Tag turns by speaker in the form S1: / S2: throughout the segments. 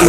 S1: Come on!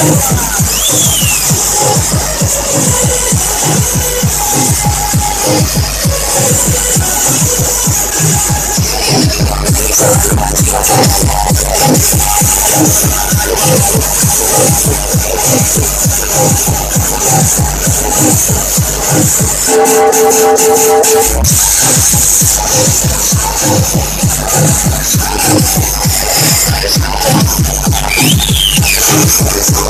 S1: Let's go.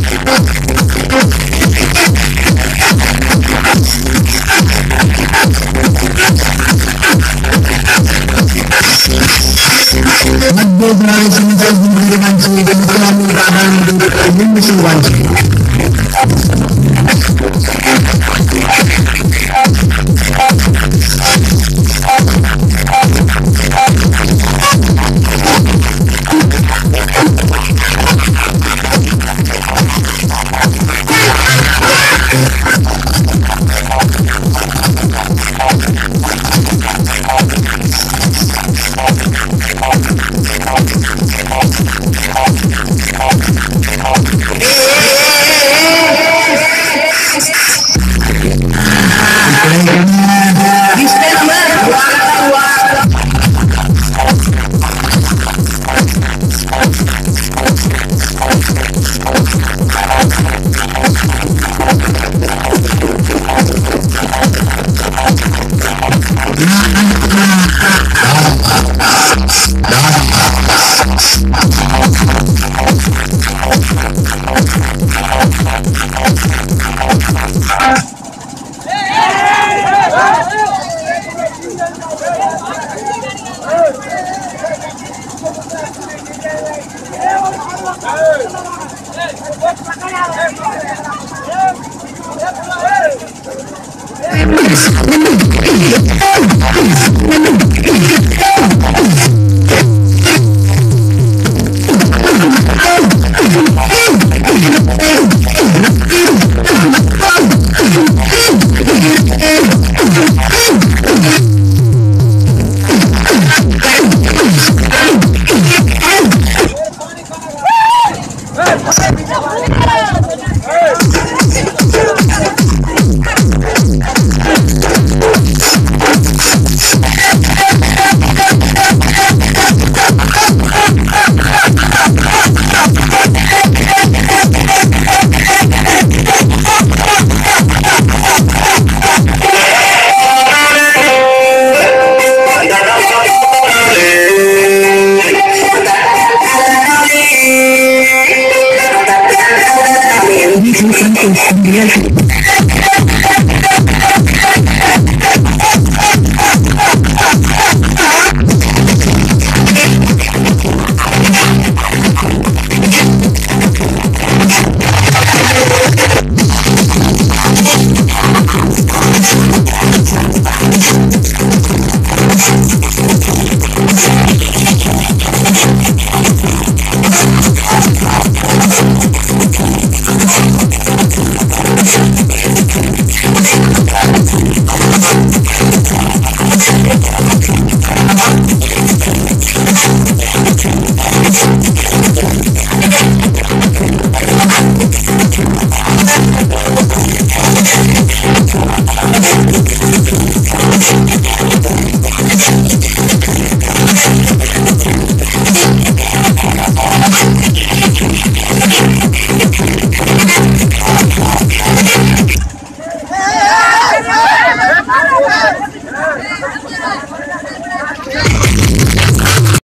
S1: Mix.